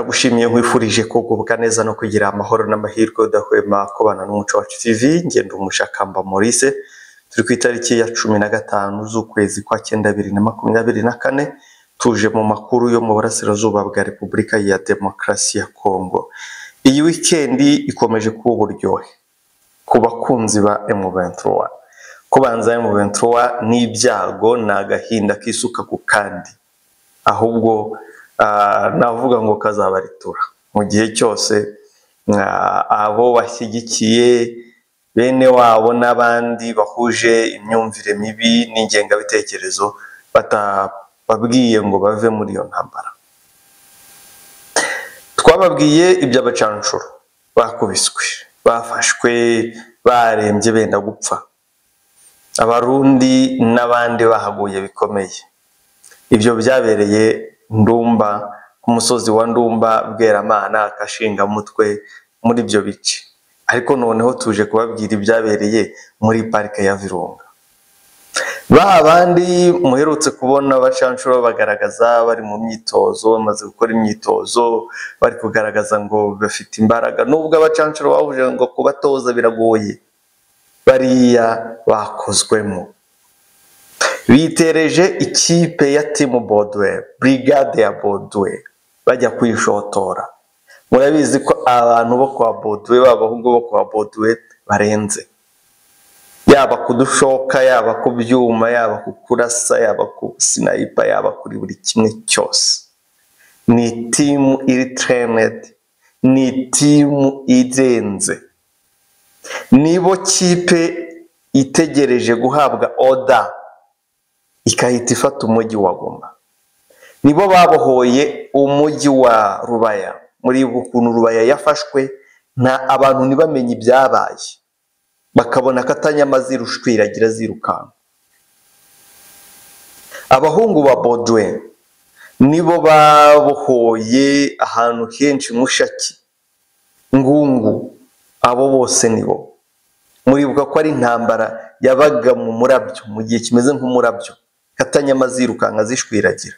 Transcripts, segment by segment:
ndagushimiye nkwifurije kugubwa neza no kugira amahoro n'amahirwe udahwema kubana n'umuco wacu tv ngenda umushakamba maurice. Turi ku itariki ya cumi na gatanu z'ukwezi kwa cyenda bibiri na makumyabiri na kane tuje mu makuru yo mu burasirazuba bwa repubulika ya demokarasi ya kongo iyi wikendi ikomeje kuba uburyohe. Ku bakunzi ba M23 kubanza M23 ni ibyago ni agahinda kisuka ku kandi. Ahubwo ah, navuga ngo kazabaritura. Mu gihe cyose ah, abo bashyigikiye bene wabo n'abandi bahuje imyumvire mibi n'ingengabitekerezo batababwiye ngo bave muri iyo ntambara. Twababwiye iby'abacanshuro bakubiswe. Bafashwe barembye benda gupfa. Abarundi n'abandi bahaguye bikomeye. Ibyo byabereye ndumba ku musozi wa ndumba bweramana kashingamutwe muri ibyo bice. Ariko noneho tuje kubabwira ibyabereye muri parike ya virunga. Ba bandi muherutse kubona abacanshuro bagaragaza bari mu myitozo bamaze gukora imyitozo bari kugaragaza ngo bafite imbaraga. Nubwo abacanshuro bahuje ngo kubatoza biragoye. Bariya bakozwemo. Bitereje ikipe ya timu bodwe brigade ya bodwe bajya kuyishotora murabizi ko abantu bo kwa bodwe b'abahungu bo kwa bodwe barenze. Yaba kudushoka yaba ku byuma yaba ku kurasa yaba ku sinayipa yaba kuri buri kimwe cyose. Ni timu iri terenedi ni timu irenze. Nibo kipe itegereje guhabwa oda ikahita ifata umujyi wa goma. Nibo babohoye umujyi wa rubaya. Muri ukuntu rubaya yafashwe nta abantu ntibamenye ibyabaye. Bakabona ko atanyama zirushwiragira zirukanka abahungu ba bodwe nibo babohoye ahantu henshi mushaki ngungu abo bose nibo. Muribuka ko ari intambara yabaga mu murabyo mu gihe kimeze nk'umurabyo. Katanyama zirukanka zishwiragira.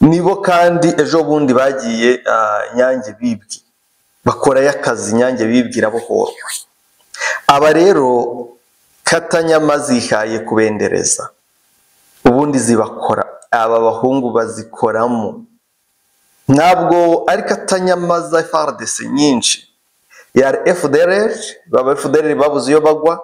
Nibo kandi ejo bundi bagiye nyange bibwi bakorayo akazi nyange bibwi irabohorwa. Aba rero katanyama zihaye kubendereza. Ubundi zibakora. Aba bahungu bazikoramo. Ntabwo ari katanyama za fardc nyinshi. Ya fdr baba fdr babuze iyo bagwa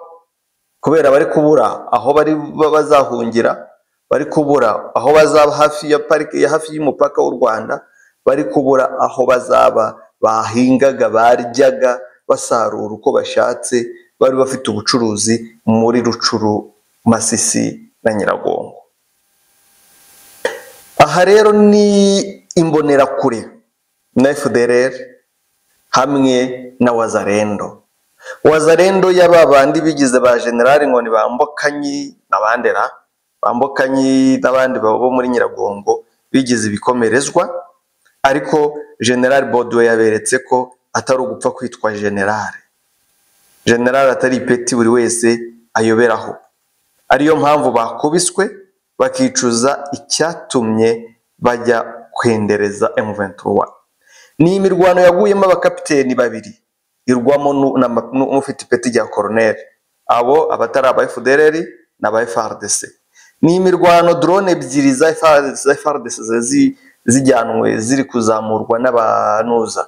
kubera bari kubura aho bari bazahungira. Bari kubura aho bazaba hafi ya parike ya hafi y'umupaka w'u rwanda bari kubura aho bazaba bahingaga baryaga basarura uko bashatse bari bafite ubucuruzi muri rucuru masisi na nyiragongo. Aha rero ni imbonerakure na fdr hamwe na wazarendo. Wazarendo y'aba bandi bigize ba generali ngo ni bambokanyi n'abandera bambokanyi n'abandi bo muri nyiragongo bigize ibikomerezwa ariko generali bodo yaberetse ko atari ugupfa kwitwa generali generali atari ipeti buri wese ayoberaho. Ariyo mpamvu bakubiswe bakicuza icyatumye bajya kwendereza M23. Ni imirwano yaguyemo abakapiteni babiri irwamo n'ufite ipeti rya koroneri abo abatari aba FDLR n'aba FARDC ni imirwano drone ebyiri za FARDC zijyanwe ziri kuzamurwa n'abanuza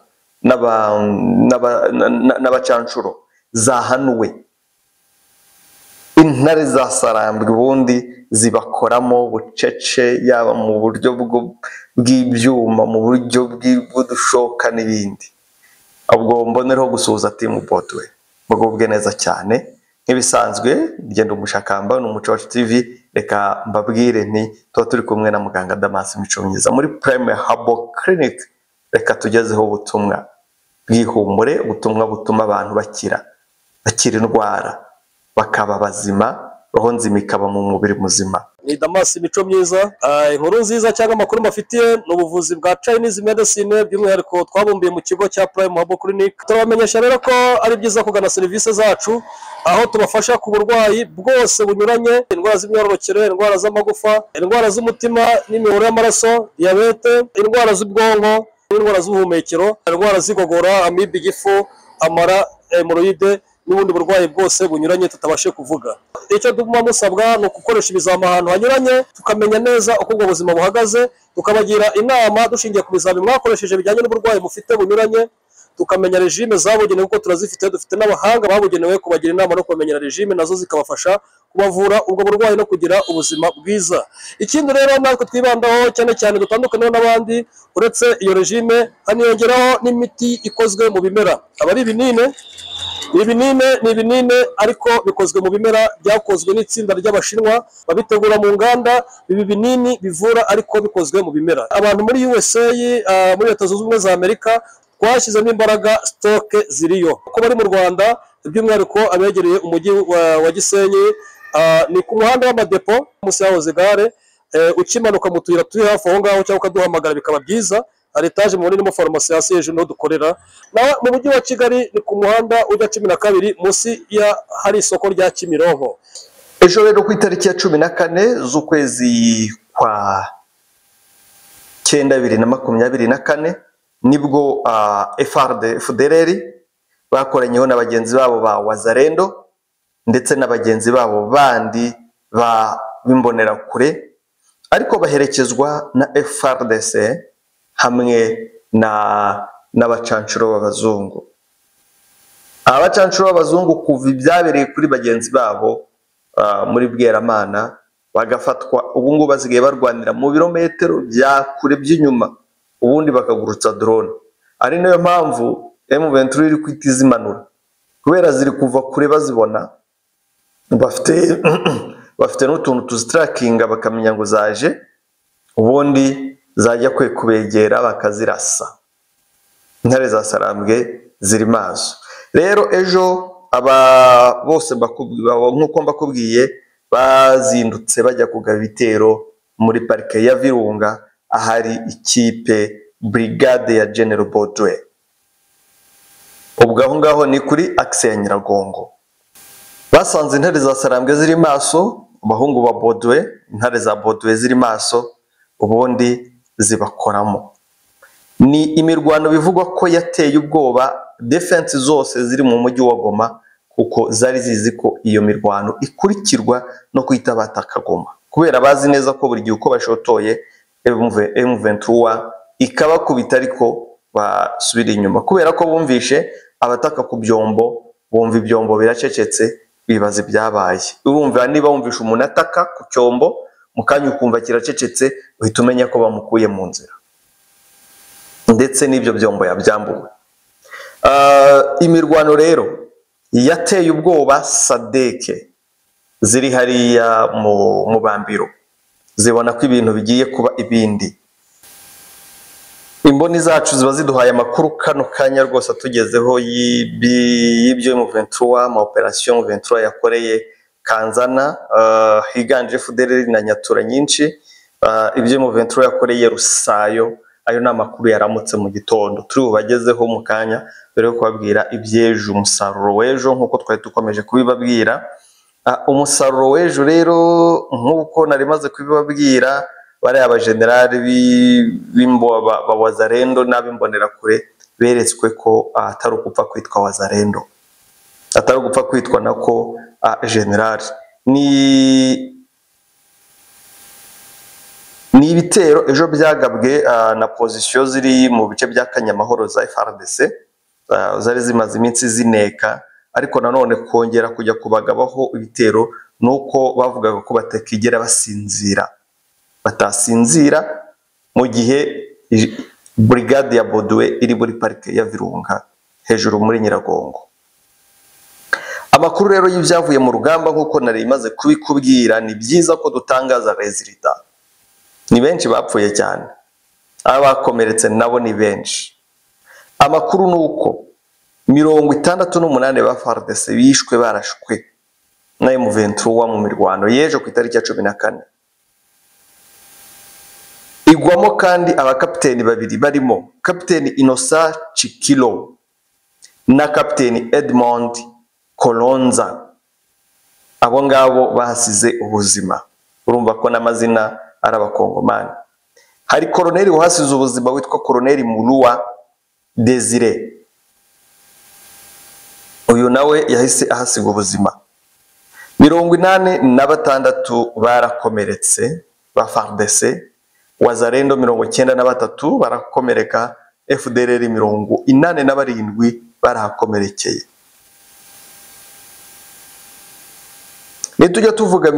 n'abacanshuro zahanuwe. Intare za sarambwe ubundi zibakoramo bucece yaba mu buryo bw'ibyuma mu buryo bw'udushoka n'ibindi. Ubwo mbonereho gusuhuza timu bodwe mugubwe neza cyane. Nk'ibisanzwe ngenda umushakamba ni umuco wacu tv reka mbabwire nti tuba turi kumwe na muganga damasi mico myiza muri prime habo clinic. Reka tugezeho ubutumwa bwihumure ubutumwa butuma abantu bakira bakira indwara bakaba bazima roho nzima ikaba mu mubiri muzima. Ni damasi mico myiza. Inkuru nziza cyangwa amakuru mbafitiye ni ubuvuzi bwa chinese medicine by'umwihariko twabumbiye mu kigo cya prime habo clinic. Turabamenyesha rero ko ari byiza kugana serivisi zacu aho tubafasha ku burwayi bwose bunyuranye indwara z'imyororokere indwara z'amagufa indwara z'umutima n'imiyoboro y'amaraso diyabete indwara z'ubwonko indwara z'ubuhumekero indwara z'igogora amibe igifu amara hemoroide n'ubundi burwayi bwose bunyuranye tutabashe kuvuga. Icyo tuguma musabwa ni ugukoresha ibizami ahantu hanyuranye tukamenya neza uko ubwo buzima buhagaze tukabagira inama dushingiye ku bizami mwakoresheje bijyanye n'uburwayi mufite bunyuranye tukamenya regime zabugenewe kuko turazifite dufite n'abahanga babugenewe kubagira inama no kubamenyera regime na zo zikabafasha kubavura ubwo burwayi no kugira ubuzima bwiza. Ikindi rero natwe twibandaho cyane cyane dutandukaniyeho n'abandi uretse iyo regime haniyongeraho n'imiti ikozwe mu bimera. Aba ari ibinini ni ibinini ni ibinini ariko bikozwe mu bimera byakozwe n'itsinda ry'abashinwa babitegura mu nganda ibi binini bivura ariko bikozwe mu bimera. Abantu muri USA ah, muri leta zunze ubumwe za Amerika twashyizemo imbaraga sitoke ziriyo. Ko bari mu Rwanda by'umwihariko abegereye umujyi wa, Gisenyi ni ku muhanda w'amadepo munsi yahoze gare eh, ukimanuka mu tuyira turi hafi aho ngaho cyangwa ukaduhamagara bikaba byiza. Hari etaje mubona irimo farumasi hasi hejuru ni ho dukorera. Mu mujyi wa kigali ni ku muhanda ujya cumi na kabiri munsi ya hari isoko rya kimironko. Ejo rero ku itariki ya cumi na kane z'ukwezi kwa cyenda bibiri na makumyabiri na kane ni bwo ah, FRD FDLR bakoranyeho na bagenzi babo ba Wazarendo. Ndetse na bagenzi babo bandi ba b'imbonerakure ariko baherekezwa na FRDC hamwe na n'abacancuro b'abazungu. Aba bacancuro b'abazungu kuva ibyabereye kuri bagenzi babo ah, muri Bweramana bagafatwa ubu ngubu basigaye barwanira mu birometero bya kure by'inyuma ubundi bakagurutsa drone. Ari na yo mpamvu M23 iri kwita izimanura kubera ziri kuva kure bazibona bafite bafite n'utuntu tuzitarakinga bakamenya ngo zaje ubundi zajya kwe kubegera bakazirasa. Intare za sarambwe ziri maso. Rero ejo aba bose nk'uko mbakubwiye bazindutse bajya kugaba ibitero muri parike ya virunga ahari ikipe brigade ya general Baudouin. Ubwo aho ngaho ni kuri akise ya nyiragongo. Basanze intare za sarambwe ziri maso abahungu ba Baudouin intare za Baudouin ziri maso ubundi zibakoramo. Ni imirwano bivugwa ko yateye ubwoba defense zose ziri mu mujyi wa Goma kuko zari zizi ko iyo mirwano ikurikirwa no kwita bataka Goma kubera bazi neza ko buri gihe uko bashotoye M23 ikabakubita ariko basubira inyuma. Kubera ko bumvishe abataka ku byombo bumva ibyombo biracecetse bibaza ibyabaye urumva niba wumvishe umuntu ataka ku cyombo mu kanya ukumva kiracecetse uhita umenya ko bamukuye mu nzira. Ndetse n'ibyo byombo yabyambuwe. Ah, imirwano rero yateye ubwoba sadeke ziri hariya mu mu bambiro. Zibona ko ibintu bigiye kuba ibindi. Imboni zacu ziba ziduhaye amakuru kano kanya rwose atugezeho y'ibyo M23 ama operation M23 yakoreye Kanzana ah, higanje FDLR na Nyatura nyinshi. Ah, ibyo M23 yakoreye Rusayo ayo ni amakuru yaramutse mu gitondo. Turi bubagezeho mu kanya mbere yo kubabwira iby'ejo umusaruro w'ejo nk'uko twari dukomeje kubibabwira. Ah, umusaruro w'ejo rero nk'uko nari maze kubibabwira bariya abajenerali b'i- b'imbo- ba ba wazarendo n'ab'imbonerakure beretswe ko atari ugupfa kwitwa wazarendo. Atari ugupfa kwitwa nako generali. Ni ni ibitero ejo byagabwe na pozisiyo ziri mu bice bya Kanyamahoro za FRDC zari zimaze iminsi zineka ariko nanone kongera kujya kubagabaho ibitero nuko bavugaga ko batakigera basinzira. Batasinzira mu gihe brigade ya Baudouin iri muri parike ya Virunga hejuru muri Nyiragongo. Amakuru rero y'ibyavuye mu rugamba nk'uko nari maze kubikubwira ni byiza ko dutangaza resultat ni benshi bapfuye cyane. Abakomeretse nabo ni benshi. Amakuru ni uko mirongo itandatu n'umunani ba FARDC bishwe barashwe na M23 mu mirwano y'ejo ku itariki ya cumi na kane. Igwamo kandi abakapiteni babiri barimo. Kapiteni Innocent Chikilo na kapiteni Edmond Kolonza. Abo ngabo bahasize ubuzima. Urumva ko n'amazina ari abakongomani. Hari koroneri wahasize ubuzima witwa koroneri muruwa desire. Uyu nawe yahise ahasiga ubuzima. Mirongo inani na batandatu barakomeretse ba fardc wazarendo mirongo icyenda na batatu barakomereka fdrr mirongo inani na barindwi barahakomerekeye nitujya tuvuga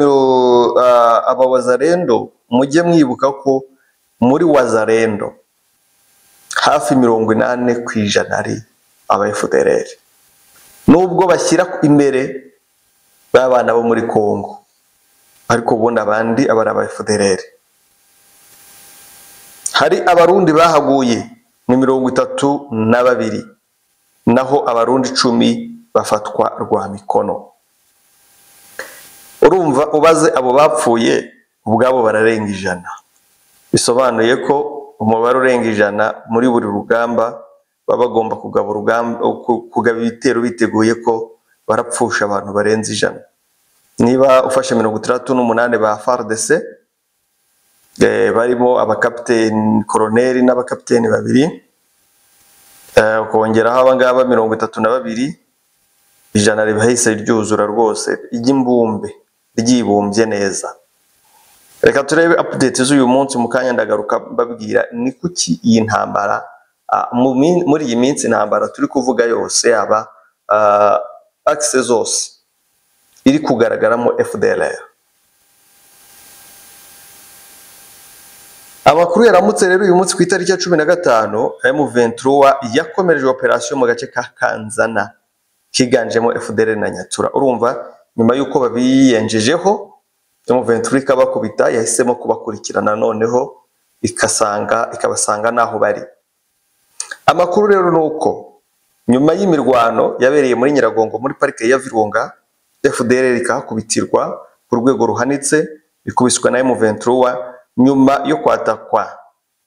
ah, aba wazarendo mujye mwibuka ko muri wazarendo hafi mirongo inani ku ijana ari aba fdrr nubwo bashyira imbere b'abana bo muri congo ariko ubundi abandi aba ari aba fdrr hari abarundi bahaguye ni mirongo itatu na babiri. Naho abarundi icumi bafatwa rwa mikono. Urumva ubaze abo bapfuye ubwabo bararenga ijana. Bisobanuye ko umubare urenga ijana muri buri rugamba baba bagomba kugaba ibitero biteguye ko barapfusha abantu barenze ijana. Niba ufashe mirongo itandatu n'umunani ba FARDC eh, barimo abakapiteni koroneri n'abakapiteni babiri. Eh, ukongeraho abangaba mirongo itatu na babiri. Ijana ribahise ryuzura rwose ry'imbumbe ryibumbye neza. Reka turebe update z'uyu munsi mu kanya ndagaruka mbabwira ni kuki iyi ntambara ah, muri iyi minsi intambara turi kuvuga yose yaba ah, axe zose iri kugaragaramo FDLR amakuru yaramutse rero uyu munsi ku itariki ya cumi na gatanu M23 yakomereje operasiyo mu gace ka Kanzana kiganjemo FDL na Nyatura. Urumva nyuma y'uko babiyenjejeho M23 ikabakubita yahisemo kubakurikirana noneho ikasanga ikabasanga n'aho bari. Amakuru rero ni uko nyuma y'imirwano yabereye muri Nyiragongo muri parike ya Virunga FDL ikahakubitirwa ku rwego ruhanitse ikubiswe na M23 nyuma yo kwatakwa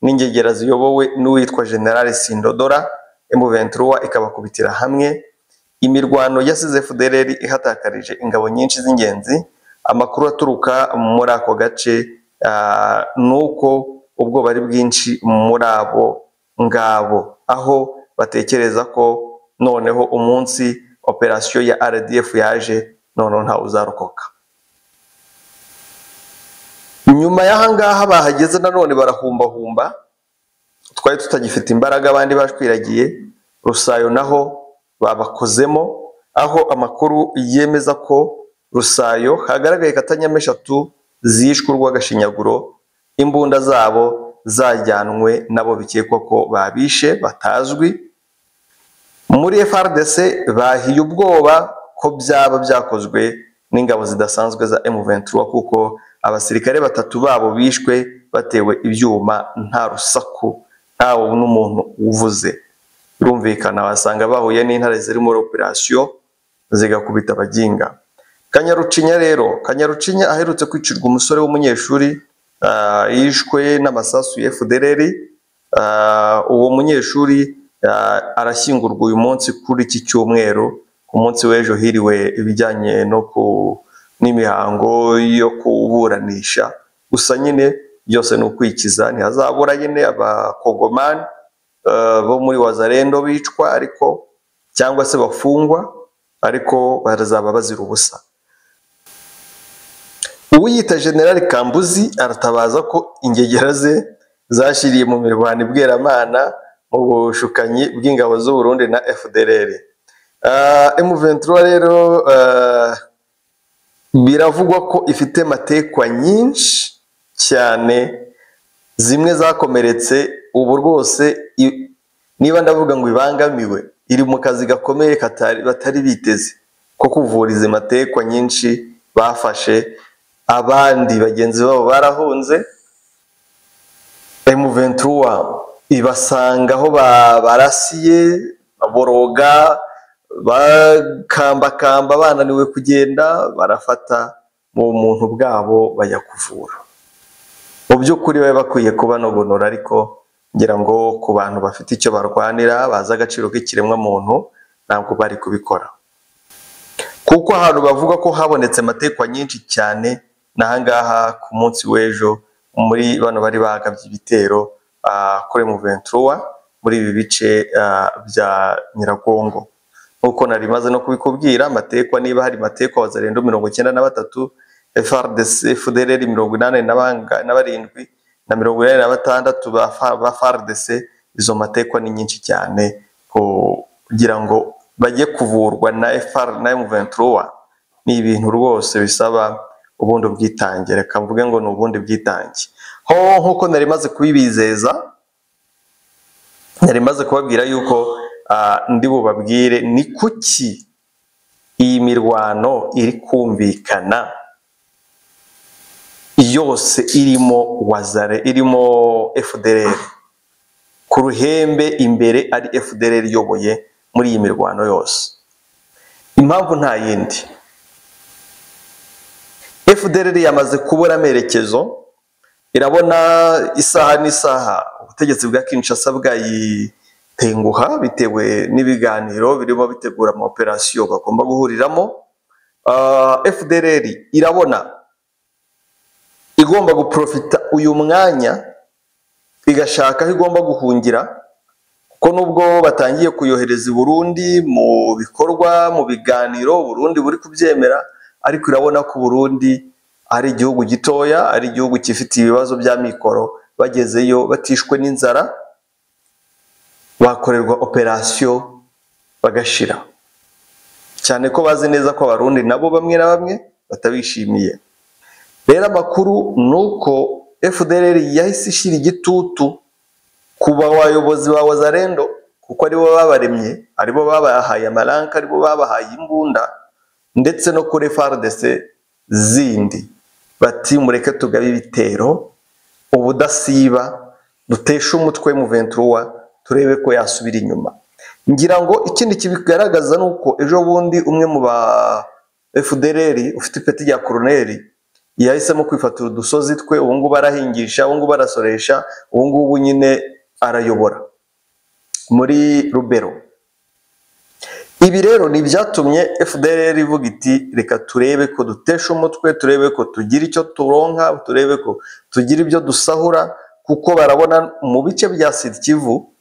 n'ingegera ziyobowe n'uwitwa General Sindodora M23 ikabakubitira hamwe. Imirwano yasize FDLR ihatakarije ingabo nyinshi z'ingenzi. Amakuru aturuka muri ako gace ah, ni uko ubwoba ari bwinshi muri abo ngabo. Aho batekereza ko noneho umunsi operasiyo ya RDF yaje noneho ntawe uzarokoka. Nyuma y'aha ngaha bahageze nanone barahumbahumba twari tutagifite imbaraga abandi bashwiragiye. Rusayo naho babakozemo aho amakuru yemeza ko rusayo hagaragaye katanyama eshatu zishwe urw'agashinyaguro imbunda zabo zajyanwe nabo bikekwa ko babishe batazwi. Muri FRDC bahiye ubwoba ko byaba byakozwe n'ingabo zidasanzwe za M23 kuko abasirikare batatu babo bishwe batewe ibyuma nta rusaku ntawe n'umuntu uvuze. Birumvikana wasanga bahuye n'intare ziri muri operasiyo zigakubita abaginga. Kanyarucinya rero kanyarucinya aherutse kwicirwa umusore w'umunyeshuri ah, yishwe n'amasasu ya FDLR Ah, uwo munyeshuri ah, arashyingurwa uyu munsi kuri iki cyumweru ku munsi w'ejo hiriwe ibijyanye no ku n'imihango yo kuburanisha. Gusa nyine byose ni ukwikiza ntihazabura nyine abakogomani eh, bo muri wazarendo bicwa ariko cyangwa se bafungwa ariko bazaba bazira ubusa. Uwiyita generali kambuzi aratabaza ko ingegera ze zashiriye mu mirwano ibweramana mu bushukanyi bw'ingabo z'u Burundi na FDLR Ah, M23 rero ah, biravugwa ko ifite matekwa nyinshi cyane zimwe zakomeretse ubu rwose niba ndavuga ngo ibangamiwe iri mu kazi gakomeye batari biteze ko kuvura izi matekwa nyinshi bafashe abandi bagenzi babo barahunze M23 ibasanga aho ba- barasiye boroga bakambakamba bananiwe kugenda barafata mu muntu bwabo bajya kuvura. Mu by'ukuri bari bakwiye kubanogonora ariko ngira ngo ku bantu bafite icyo barwanira bazi agaciro k'ikiremwa muntu ntabwo bari kubikora. Kuko ahantu bavuga ko habonetse amatekwa nyinshi cyane n'ahangaha ku munsi w'ejo muri bano bari bagabye ibitero ah, kuri M23 muri ibi bice ah, bya Nyiragongo. Nk'uko nari maze no kubikubwira matekwa niba hari matekwa wazarendo mirongo icyenda na batatu FRDC FDLR mirongo inani na barindwi na mirongo inani na batandatu ba FARDC izo matekwa ni nyinshi cyane kugira ngo bajye kuvurwa na FR na M23 ni ibintu rwose bisaba ubundi bwitange. Reka mvuge ngo ni ubundi bwitange. Ho nk'uko nari maze kubibizeza nari maze kubabwira yuko ndi bubabwire ni kuki iyi mirwano iri kumvikana? Yose irimo wazare irimo FDLR ku ruhembe imbere ari FDLR iyoboye muri iyi mirwano yose. Impamvu nta yindi. FDLR yamaze kubura amerekezo irabona isaha n'isaha. Ubutegetsi bwa Kinshasa bwayitenguha bitewe n'ibiganiro birimo bitegura ama operasiyo bagomba guhuriramo. Ah, FDLR irabona igomba guprofita uyu mwanya igashaka aho igomba guhungira kuko nubwo batangiye kuyohereza i Burundi mu bikorwa mu biganiro Burundi buri kubyemera ariko irabona ko Burundi ari igihugu gitoya ari igihugu gifite ibibazo bya mikoro bagezeyo batishwe n'inzara. Bakorerwa operasiyo bagashira. Cyane ko bazi neza ko abarundi nabo bamwe na bamwe batabishimiye. Rero amakuru ni uko FDLR yahise ishyira igitutu ku bayobozi ba Wazarendo kuko ari bo babaremye ari bo babahaye amaranka ari bo babahaye imbunda ndetse no kuri FARDC zindi. Bati mureke tugabe ibitero ubudasiba duteshe umutwe mu 23 turebe ko yasubira inyuma. Ngira ngo ikindi kibigaragaza ni uko ejo bundi umwe mu ba FDLR ufite ipeti rya koroneri yahisemo kwifatira udusozi twe ubu ngubu arahingisha ubu ngubu arasoresha ubu ngubu nyine arayobora. Muri Rubero. Ibi rero ni ibyatumye FDLR ivuga iti reka turebe ko dutesha umutwe turebe ko tugira icyo turonka turebe ko tugira ibyo dusahura kuko barabona mu bice bya Sud Kivu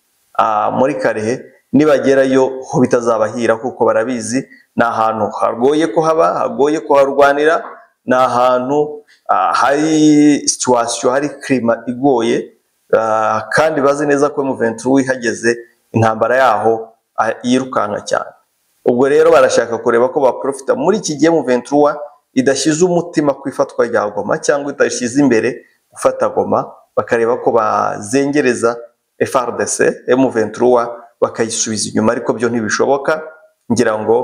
muri Karehe nibagerayo ho bitazabahira kuko barabizi ni ahantu hagoye ko haba hagoye ko harwanira ni ahantu ah, hari situation hari klima igoye ah, kandi bazi neza ko M23 ihageze intambara yaho ah, yirukanka cyane. Ubwo rero barashaka kureba ko baprofita muri iki gihe M23 idashyize umutima ku ifatwa rya Goma cyangwa idashyize imbere gufata Goma bakareba ko bazengereza FRDC M23 bakayisubiza inyuma ariko byo ntibishoboka ngira ngo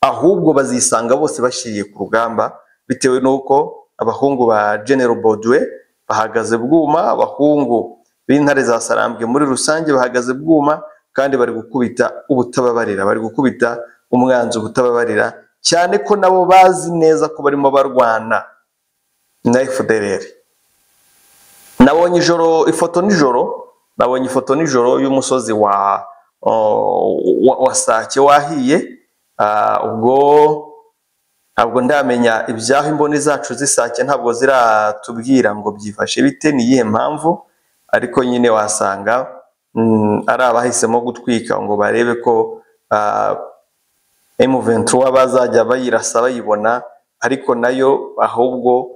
ahubwo bazisanga bose bashyiriye ku rugamba bitewe n'uko abahungu ba General Baudouin bahagaze bwuma abahungu b'intare za Sarambwe muri rusange bahagaze bwuma kandi bari gukubita ubutababarira bari gukubita umwanzi ubutababarira cyane ko nabo bazi neza ko barimo barwana na FDLR nabonye ijoro ifoto nijoro nabonye ifoto nijoro y'umusozi wa wa, Sake wahiye. Ah, ubwo ntabwo ndamenya ibyaho imboni zacu zisake ntabwo ziratubwira ngo byifashe bite ni iyihe mpamvu? Ariko nyine wasanga mm, ari abahisemo gutwika ngo barebe ko ah, M23 bazajya bayirasa bayibona ariko na yo ahubwo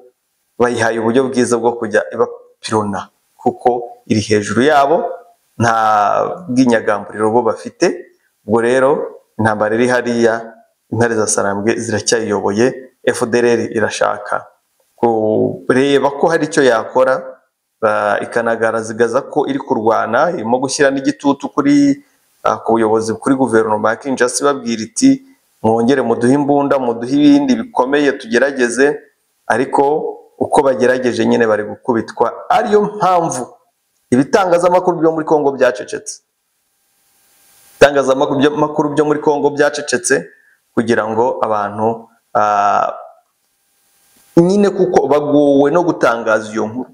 bayihaye uburyo bwiza bwo kujya ibapirona. Kuko iri hejuru yabo nta bwinyagamburiro bo bafite. Ubwo rero intambara iri hariya intare za Sarambwe ziracyayiyoboye FDLR irashaka kureba ko hari icyo yakora. Ikanagaragaza ko iri kurwana irimo gushyira n'igitutu kuri ah, ku buyobozi kuri guverinoma ya Kinshasa ibabwira iti mwongere muduhe imbunda muduhe ibindi bikomeye tugerageze. Ariko uko bagerageje nyine bari gukubitwa ariyo mpamvu ibitangazamakuru byo muri Kongo byacecetse. Itangazamakuru byo- makuru byo muri Kongo byacecetse kugira ngo abantu ah, nyine kuko bagowe no gutangaza iyo nkuru.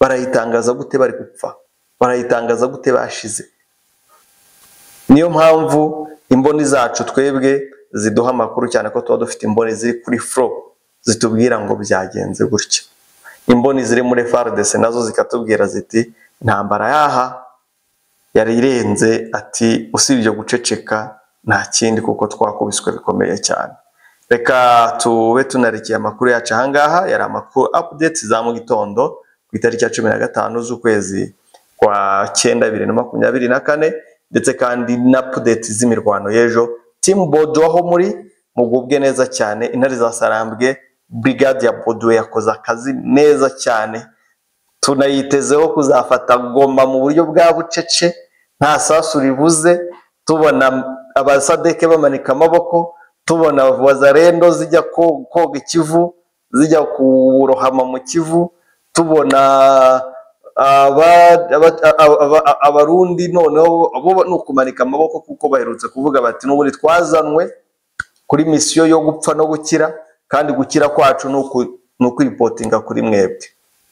Barayitangaza gute bari gupfa? Barayitangaza gute bashize? Niyo mpamvu imboni zacu twebwe ziduha amakuru cyane ko tuba dufite imboni ziri kuri furo zitubwira ngo byagenze gutya imboni ziri muri FARDC na zo zikatubwira ziti intambara yaha yari irenze ati usibye guceceka nta kindi kuko twakubiswe bikomeye cyane. Reka tube tunarikiye amakuru yacu. Ahangaha yari amakuru updates za mu gitondo ku itariki ya cumi na gatanu z'ukwezi kwa cyenda bibiri na makumyabiri na kane ndetse kandi na update z'imirwano y'ejo. Team bodo aho muri mugubwe neza cyane intare za sarambwe brigade ya bodo yakoze akazi neza cyane. Tunayitezeho kuzafata goma mu buryo bwa bucece nta sasu ribuze. Tubona abasadeke bamanika amaboko tubona wazarendo zijya ko- koga ikivu zijya kurohama mu kivu. Tubona aba- aba- aba- aba- abarundi noneho bo ni ukumanika amaboko kuko baherutse kuvuga bati n'ubundi twazanwe kuri misiyo yo gupfa no gukira. Kandi gukira kwacu ni ukwipotinga kuri mwebwe.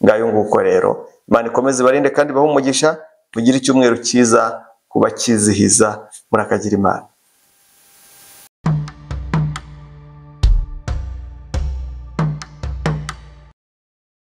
Ngayo nguko rero. Imana ikomeze ibarinde kandi umugisha mugire icyumweru cyiza kubakizihiza murakagira imana.